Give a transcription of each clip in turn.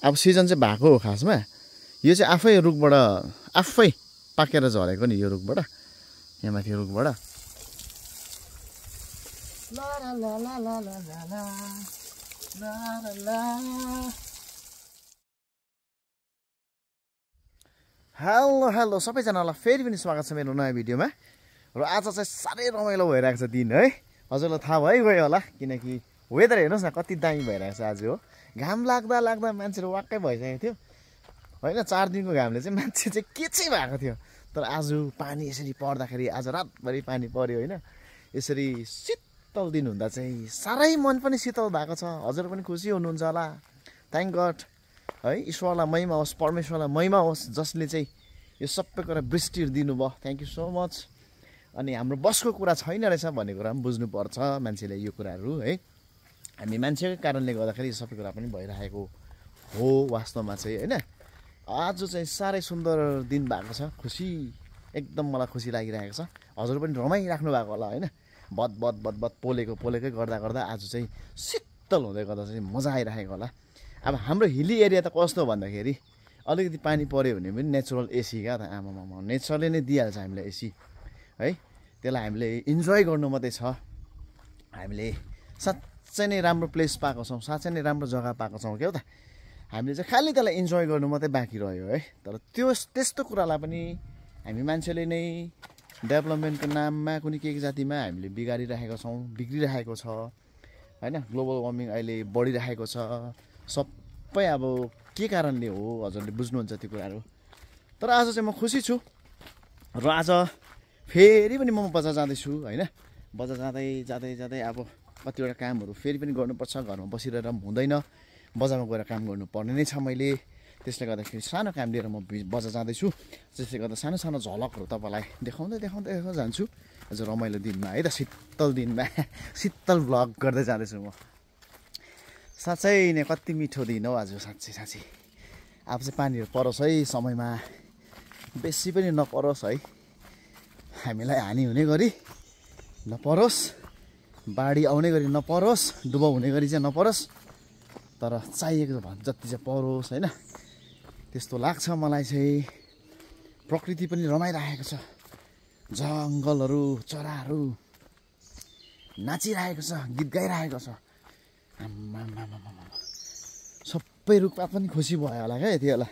अब सिजन चाहिँ भएको हो खासमा। यो चाहिँ आफै रुखबाट आफै पाकेर झरेको नि यो रुखबाट। यहाँ माथि रुखबाट। हेलो हेलो सबैजनालाई फेरि पनि स्वागत छ मेरो नयाँ भिडियोमा। र आज चाहिँ साह्रै रमाइलो भइरहेको छ दिन है। हजुरलाई थाहा भइगयो होला किनकि वेदर हेर्नुहोस् न कति दामी भइरहेको छ आज हो। घाम लाग्दा लाग्दा मान्छेहरू वाक्कै भइसकेको थियो। होइन चार दिनको घामले चाहिँ मान्छे चाहिँ के चाहिँ भएको थियो। तर आज पानी यसरी पर्दाखेरि आज रातभरि पानी पऱ्यो होइन। यसरी शीतल दिन हुँदा चाहिँ साह्रै मन पनि शीतल भएको छ। हजुर पनि खुसी हुनुहुन्छ होला। थ्याङ्क गड है ईश्वरलाई महिमा होस् परमेश्वरलाई महिमा होस् जसले चाहिँ यो सबै कुरा वृष्टिहरू दिनुभयो। थ्याङ्क यू सो मच अनि हाम्रो बसको कुरा छैन रहेछ भन्ने कुरा पनि बुझ्नुपर्छ मान्छेले यो कुराहरू है। हामी मान्छेकै कारणले गर्दाखेरि सबै कुरा पनि भइरहेको हो वास्तवमा चाहिँ होइन? आज चाहिँ साह्रै सुन्दर दिन भएको छ खुसी एकदम मलाई खुसी लागिरहेको छ। हजुर पनि रमाइराख्नु भएको होला होइन? बद बद बद बद पोलेको पोलेकै गर्दा गर्दा आज चाहिँ शीतल हुँदै गर्दा चाहिँ मजा आइरहेको होला। अब हाम्रो हिली एरिया त कस्तो भन्दाखेरि अलिकति पानी पऱ्यो भने पनि नेचुरल एसी क्या त आमामा नेचरले नै दिइहाल्छ हामीलाई एसी है त्यसलाई हामीले इन्जोय गर्नु मात्रै छ। हामीले साँच्चै नै राम्रो प्लेस पाएको छौँ साँच्चै नै राम्रो जग्गा पाएको छौँ क्या त। हामीले चाहिँ खालि त्यसलाई इन्जोय गर्नु मात्रै बाँकी रह्यो है। तर त्यो त्यस्तो कुरालाई पनि हामी मान्छेले नै डेभलपमेन्टको नाममा कुनै के जातिमा हामीले बिगारिरहेको छौँ बिग्रिरहेको छ। होइन? ग्लोबल वार्मिङ अहिले बढिरहेको छ। सबै अब के कारणले हो हजुरले बुझ्नुहुन्छ त्यो कुराहरू। तर आज चाहिँ म खुसी छु र आज फेरि पनि म बजार जाँदैछु होइन? बजार जाँदै जाँदै जाँदै अब कतिवटा कामहरू फेरि पनि गर्नुपर्छ घरमा बसिरहेर पनि हुँदैन। बजारमा गएर काम गर्नुपर्ने नै छ मैले। त्यसले गर्दाखेरि सानो काम लिएर म बजार जाँदैछु। त्यसले गर्दा सानो सानो झलकहरू तपाईँलाई देखाउँदै देखाउँदै देखाउँदै जान्छु। आज रमाइलो दिनमा है त? शीतल दिनमा शीतल भ्लग गर्दै जाँदैछु म। साँच्चै नै कति मिठो दिन हौ आज साँच्चै साँच्चै। अब चाहिँ पानीहरू परोस् है समयमा। बेसी पनि नपरोस् है। हामीलाई हानि हुने गरी नपरोस्। बाढी आउने गरी नपरोस् डुबाउ हुने गरी चाहिँ नपरोस् तर चाहिएको भन् जति चाहिँ परोस् होइन? त्यस्तो लाग्छ मलाई चाहिँ। प्रकृति पनि रमाइरहेको छ। जङ्गलहरू चराहरू नाचिरहेको छ गीत गाइरहेको छ। आम्मामामामा सबै रुखपात पनि खुसी भयो होला क्या यति बेला।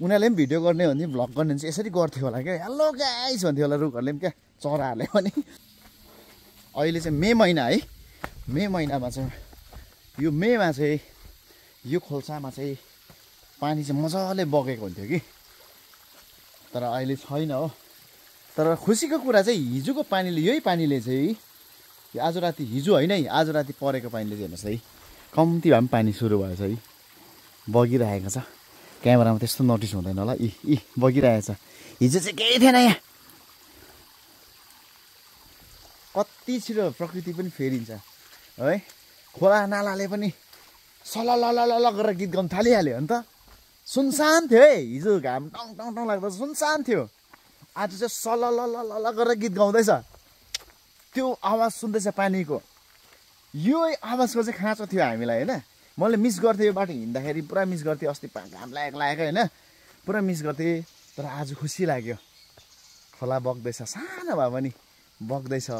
उनीहरूले पनि भिडियो गर्ने हो भने भ्लग गर्ने चाहिँ यसरी गर्थ्यो होला क्या। हेलो गाइस भन्थ्यो होला रुखहरूले पनि क्या चराहरूले पनि। अहिले चाहिँ मे महिना है। मे महिनामा चाहिँ यो मेमा चाहिँ यो खोल्सामा चाहिँ पानी चाहिँ मजाले बगेको हुन्थ्यो कि। तर अहिले छैन हो। तर खुसीको कुरा चाहिँ हिजोको पानीले यही पानीले चाहिँ आज राति हिजो होइन है आज राति परेको पानीले चाहिँ हेर्नुहोस् है कम्ती भए पनि पानी सुरु भएछ है। बगिरहेको छ। क्यामेरामा त्यस्तो नोटिस हुँदैन होला। इ इ बगिरहेको छ। हिजो चाहिँ केही थिएन यहाँ। कति छिटो प्रकृति पनि फेरिन्छ है? खोला नालाले पनि सलल गरेर गीत गाउनु थालिहाल्यो अन्त। सुनसान थियो है? हिजो घाम टङ टङ टङ लाग्दा सुनसान थियो। आज चाहिँ सलल गरेर गीत गाउँदैछ। त्यो आवाज सुन्दैछ पानीको। यो आवाजको चाहिँ खाँचो थियो हामीलाई होइन? मैले मिस गर्थेँ यो बाटो हिँड्दाखेरि पुरा मिस गर्थेँ। अस्ति घाम लागेको लागेको होइन? पुरा मिस गर्थेँ। तर आज खुसी लाग्यो। खोला बग्दैछ। सानो भए पनि बग्दैछ।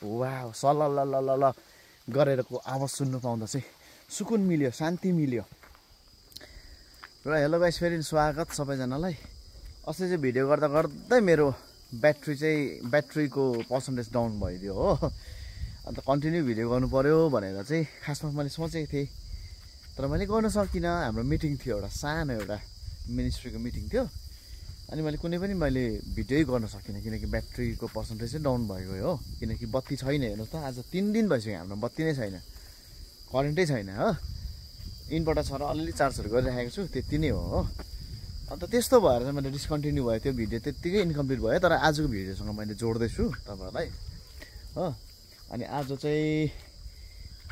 वा सल ल ल गरेरको आवाज सुन्नु पाउँदा चाहिँ सुकुन मिल्यो शान्ति मिल्यो। र हेलो गाइस फेरि स्वागत सबैजनालाई। अस्ति चाहिँ भिडियो गर्दा गर्दै मेरो ब्याट्री चाहिँ ब्याट्रीको पर्सन्टेज डाउन भइदियो हो। अन्त कन्टिन्यू भिडियो गर्नु पऱ्यो भनेर चाहिँ खासमा मैले सोचेको थिएँ। तर मैले गर्न सकिनँ। हाम्रो मिटिङ थियो एउटा सानो एउटा मिनिस्ट्रीको मिटिङ थियो। अनि मैले कुनै पनि मैले भिडियोै गर्न सकिनँ किनकि ब्याट्रीको पर्सन्टेज चाहिँ डाउन भइगयो हो। किनकि बत्ती छैन हेर्नुहोस् त आज तिन दिन भइसक्यो हाम्रो बत्ती नै छैन। करेन्टै छैन हो। इन्भर्टर छ र अलिअलि चार्जहरू गरिराखेको छु त्यति नै हो हो। अन्त त्यस्तो भएर चाहिँ मैले डिस्कन्टिन्यू भयो त्यो भिडियो त्यत्तिकै इन्कम्प्लिट भयो तर आजको भिडियोसँग मैले जोड्दैछु तपाईँहरूलाई हो। अनि आज चाहिँ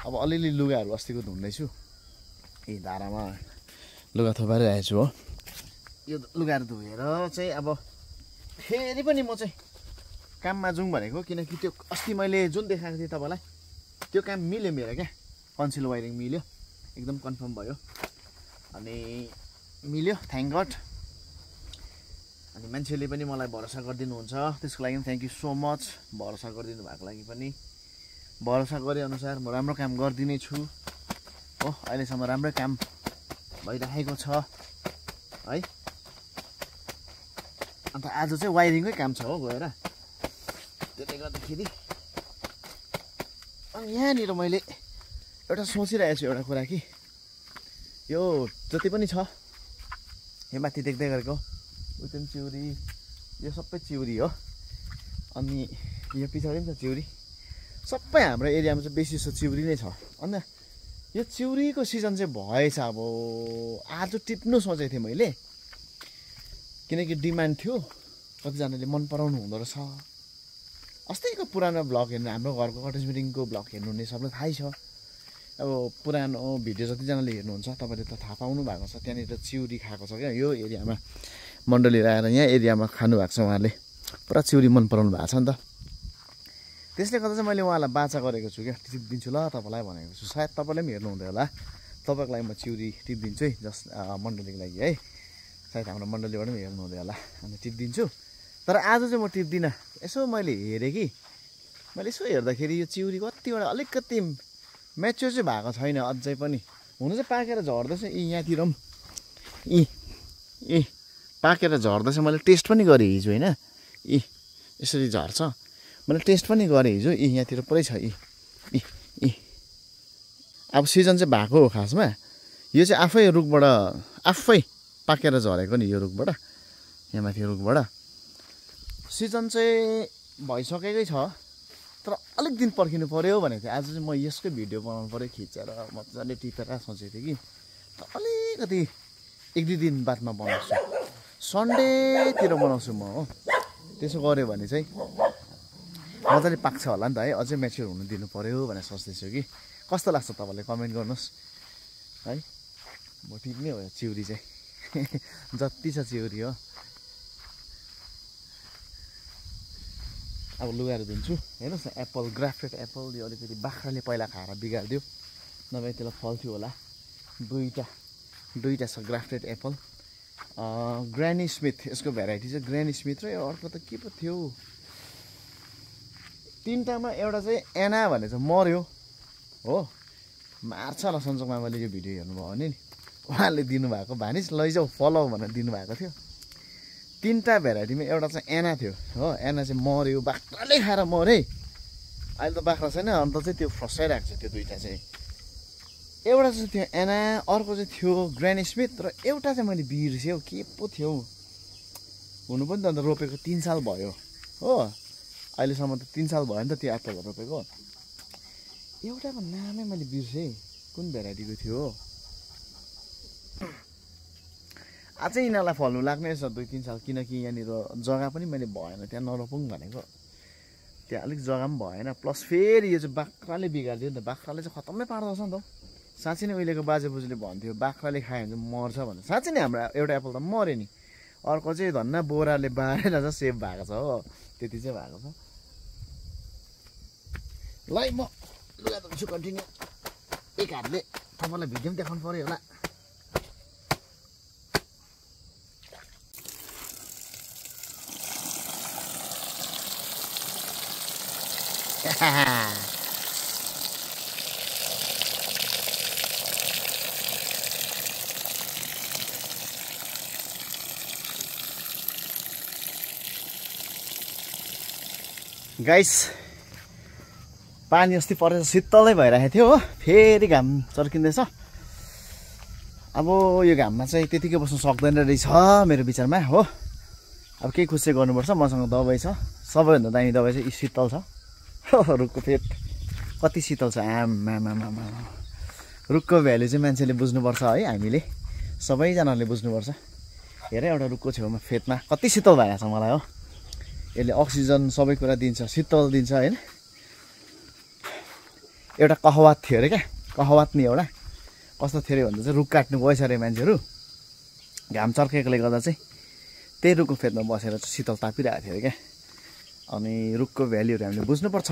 अब अलिअलि लुगाहरू अस्तिको धुँदैछु। ए धारामा लुगा थुपारिरहेको छु हो। यो लुगाहरू धोएर चाहिँ अब फेरि पनि म चाहिँ काममा जाउँ भनेको किनकि त्यो अस्ति मैले जुन देखाएको थिएँ तपाईँलाई त्यो काम मिल्यो मेरो क्या। कन्सिल वायरिङ मिल्यो एकदम कन्फर्म भयो। अनि मिल्यो थ्याङ्क गड अनि मान्छेले पनि मलाई भरोसा गरिदिनुहुन्छ। त्यसको लागि पनि थ्याङ्क यू सो मच भरोसा गरिदिनु भएको लागि पनि। भरोसा गरे अनुसार म राम्रो काम गरिदिने छु। हो अहिलेसम्म राम्रै काम भइराखेको छ। है? अन्त आज चाहिँ वायरिङकै काम छ हो गएर। त्यसले गर्दाखेरि अनि यहाँनिर मैले एउटा सोचिरहेको छु एउटा कुरा कि यो जति पनि छ यो माथि देख्दै गरेको पनि चिउरी यो सबै चिउरी हो। अनि यो पछाडि पनि छ चिउरी। सबै हाम्रो एरियामा चाहिँ बेसी जस्तो चिउरी नै छ। अन्त यो चिउरीको सिजन चाहिँ भएछ अब। आज टिप्नु सोचेको थिएँ मैले। किनकि डिमान्ड थियो कतिजनाले मन पराउनु हुँदो रहेछ। अस्तिको पुरानो ब्लग हेर्नु हाम्रो घरको कटेज मिटिङको ब्लग हेर्नु हुने सबलाई थाहै छ। अब पुरानो भिडियो जतिजनाले हेर्नुहुन्छ तपाईँले त थाहा पाउनु भएको छ त्यहाँनिर चिउरी खाएको छ क्या। यो एरियामा मण्डलीहरू आएर यहाँ एरियामा खानुभएको छ उहाँले। पुरा चिउरी मन पराउनु भएको छ नि त। त्यसले गर्दा चाहिँ मैले उहाँलाई बाचा गरेको छु क्या। टिप दिन्छु ल तपाईँलाई भनेको छु। सायद तपाईँले पनि हेर्नुहुँदै होला। तपाईँको लागि म चिउरी टिप दिन्छु है जस मण्डलीको लागि है। सायद हाम्रो मण्डलीबाट पनि हेर्नुहुँदै होला। अनि टिप दिन्छु तर आज चाहिँ म टिप्दिनँ। यसो मैले हेरेँ कि। मैले यसो हेर्दाखेरि यो चिउरी कतिवटा अलिकति म्याच्योर चाहिँ भएको छैन अझै पनि। हुनु चाहिँ पाकेर झर्दैछ। यी यहाँतिर पनि। यी पाकेर झर्दैछ। मैले टेस्ट पनि गरेँ हिजो होइन? यी यसरी झर्छ। मैले टेस्ट पनि गरेँ हिजो। यी यहाँतिर पुरै छ। यी अब सिजन चाहिँ भएको हो खासमा। यो चाहिँ आफै रुखबाट आफै पाकेर झरेको नि यो रुखबाट यहाँ माथि रुखबाट। सिजन चाहिँ भइसकेकै छ तर अलिक दिन पर्खिनु पऱ्यो भनेको थिएँ। आज चाहिँ म यसकै भिडियो बनाउनु पऱ्यो खिचेर मजाले टिपेर सोचेको थिएँ कि। तर अलिकति एक दुई दिन बादमा बनाउँछु। सन्डेतिर बनाउँछु म हो। त्यसो गऱ्यो भने चाहिँ मजाले पाक्छ होला नि त है। अझै म्याच्योर हुनु दिनु पऱ्यो भनेर सोच्दैछु कि। कस्तो लाग्छ तपाईँले कमेन्ट गर्नुहोस्। है म ठिक नै हो चिउरी चाहिँ। जति छ चिउरी हो। अब लुगाहरू धुन्छु। हेर्नुहोस् न एप्पल ग्राफ्टेड एप्पल यो अलिकति बाख्राले पहिला खाएर बिगारिदियो। नभए त्यसलाई फल्थ्यो होला। दुईवटा दुईवटा छ ग्राफ्टेड एप्पल। ग्रानी स्मिथ यसको भेराइटी चाहिँ ग्रानी स्मिथ र यो अर्को त के पो थियो? तिनवटामा एउटा चाहिँ एना भने चाहिँ मऱ्यो। हो। मार्छ होला सन्चोक मामाले यो भिडियो हेर्नुभयो भने नि। उहाँले दिनुभएको भानिस लैजाऊ फलाउ भनेर दिनुभएको थियो। तिनवटा भेराइटीमा एउटा चाहिँ एना थियो हो। एना चाहिँ मऱ्यो बाख्राले खाएर मऱ्यो अहिले त बाख्रा छैन अन्त चाहिँ त्यो फसाइरहेको छ त्यो दुइटा चाहिँ। एउटा चाहिँ थियो एना अर्को चाहिँ थियो ग्रानी स्मिथ र एउटा चाहिँ मैले बिर्सेँ के पो थियो। हुनु पनि त अन्त रोपेको तिन साल भयो हो। अहिलेसम्म त तिन साल भयो नि त त्यो एप्पलहरू रोपेको। एउटाको नामै मैले बिर्सेँ। कुन भेराइटीको थियो हो अझै यिनीहरूलाई फल्नु लाग्ने रहेछ दुई तिन साल। किनकि यहाँनिर जग्गा पनि मैले भएन त्यहाँ नरोपौँ भनेको। त्यहाँ अलिक जग्गा पनि भएन। प्लस फेरि यो चाहिँ बाख्राले बिगारिदियो नि त। बाख्राले चाहिँ खतमै पार्दो रहेछ नि त साँच्चै नै उहिलेको बाजे बोजूले भन्थ्यो बाख्राले खायो भने मर्छ भनेर। साँच्चै नै हाम्रो एउटा एप्पल त मऱ्यो नि। अर्को चाहिँ धन्न बोराले बारेर चाहिँ सेभ भएको छ हो। त्यति चाहिँ भएको छ। ल म लुगा धुन्छु कन्टिन्यू। एक हातले तपाईँलाई भिडियो पनि देखाउनु पऱ्यो होला। गाइस पानी अस्ति परेर शीतलै भइरहेको थियो हो। फेरि घाम चर्किँदैछ। अब यो घाममा चाहिँ त्यतिकै बस्नु सक्दैन रहेछ मेरो विचारमा हो। अब केही खुसी गर्नुपर्छ मसँग दबाई छ। सबैभन्दा दामी दबाई चाहिँ शीतल छ। रुखको फेद कति शीतल छ। आमामामा रुखको भ्यालु चाहिँ मान्छेले बुझ्नुपर्छ है हामीले। सबैजनाले बुझ्नुपर्छ। हेर एउटा रुखको छेउमा फेदमा कति शीतल भएको छ मलाई हो। यसले अक्सिजन सबै कुरा दिन्छ शीतल दिन्छ होइन। एउटा कहवात थियो अरे क्या? कहवात नि एउटा। कस्तो थियो अरे भन्दा चाहिँ रुख काट्नु गएछ अरे मान्छेहरू। घाम चर्केकोले गर्दा चाहिँ त्यही रुखको फेदमा बसेर चाहिँ शीतल तापिरहेको थियो अरे क्या? अनि रुखको भ्याल्युहरू हामीले बुझ्नुपर्छ।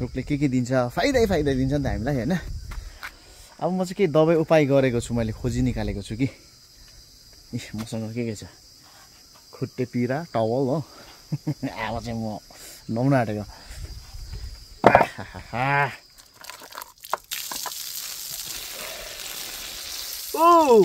रुखले के के दिन्छ? फाइदै फाइदा दिन्छ नि त हामीलाई होइन? अब म चाहिँ केही दबाई उपाय गरेको छु मैले खोजी निकालेको छु कि। मसँग के के छ? खुट्टे पिरा टवल हो? अब चाहिँ म नुहाउन आँटेको। ओ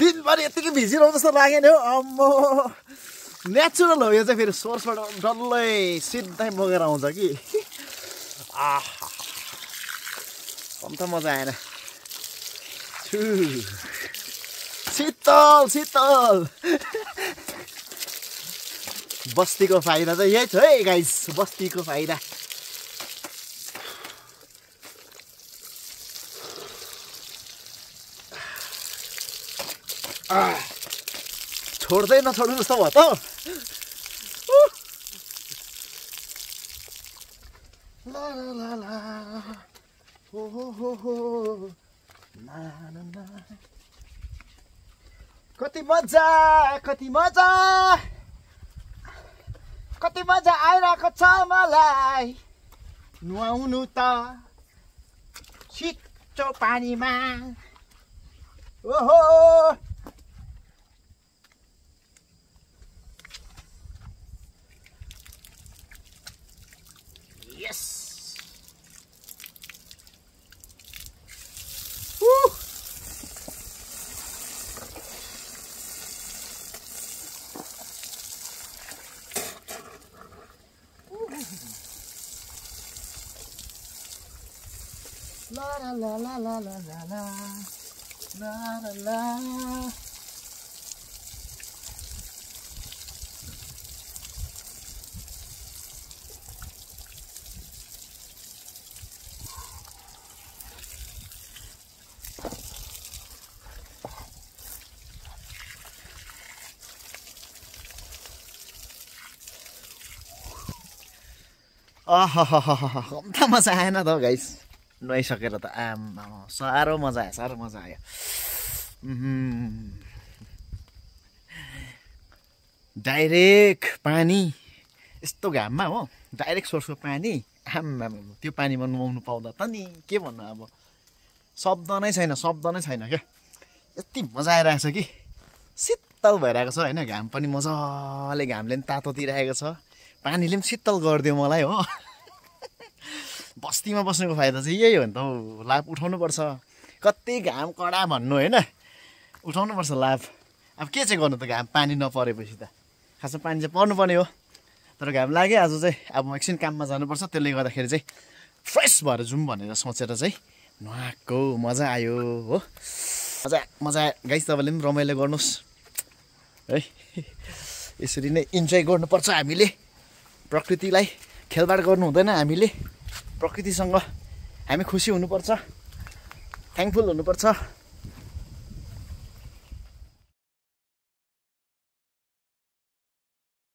दिनभरि यत्तिकै भिजिरहँ जस्तो लागेन हौ अम्मो नेचुरल हो यो चाहिँ फेरि सोर्सबाट डल्लै सिधै बगेर आउँछ कि आहा त मजा आएन शीतल शीतल बस्तीको फाइदा चाहिँ यही छ है गाइस बस्तीको फाइदा छोड्दै नछोड्नु जस्तो भयो त कति मजा कति मजा कति मजा आइरहेको छ मलाई नुहाउनु त छिटो पानीमा ओहो यस ल ल मजा आएन त गाइस नुहाइसकेर त आमा साह्रो मजा आयो साह्रो मजा आयो। डाइरेक्ट पानी। यस्तो घाममा हो डाइरेक्ट सोर्सको पानी। आम्मा त्यो पानीमा नुहाउनु पाउँदा त नि के भन्नु अब? शब्द नै छैन शब्द नै छैन क्या। यति मजा आइरहेको छ कि। शीतल भइरहेको छ होइन घाम पनि मजाले घामले पनि तातो दिइरहेको छ। पानीले पनि शीतल गरिदियो मलाई हो। बस्तीमा बस्नुको फाइदा चाहिँ यही हो नि त हौ। लाभ उठाउनुपर्छ। कति घाम कडा भन्नु होइन। उठाउनुपर्छ लाभ। अब के चाहिँ गर्नु त घाम? पानी नपरेपछि त। खासमा पानी चाहिँ पर्नुपर्ने हो। तर घाम लाग्यो आज चाहिँ। अब म एकछिन काममा जानुपर्छ। त्यसले गर्दाखेरि चाहिँ फ्रेस भएर जाउँ भनेर सोचेर चाहिँ नुहाएको मजा आयो हो। मजा मजा। गाइस तपाईँले पनि रमाइलो गर्नुहोस्। है। यसरी नै इन्जोय गर्नुपर्छ हामीले। प्रकृतिलाई खेलबाड गर्नु हुँदैन हामीले। प्रकृतिसँग हामी खुसी हुनुपर्छ थ्याङ्कफुल हुनुपर्छ।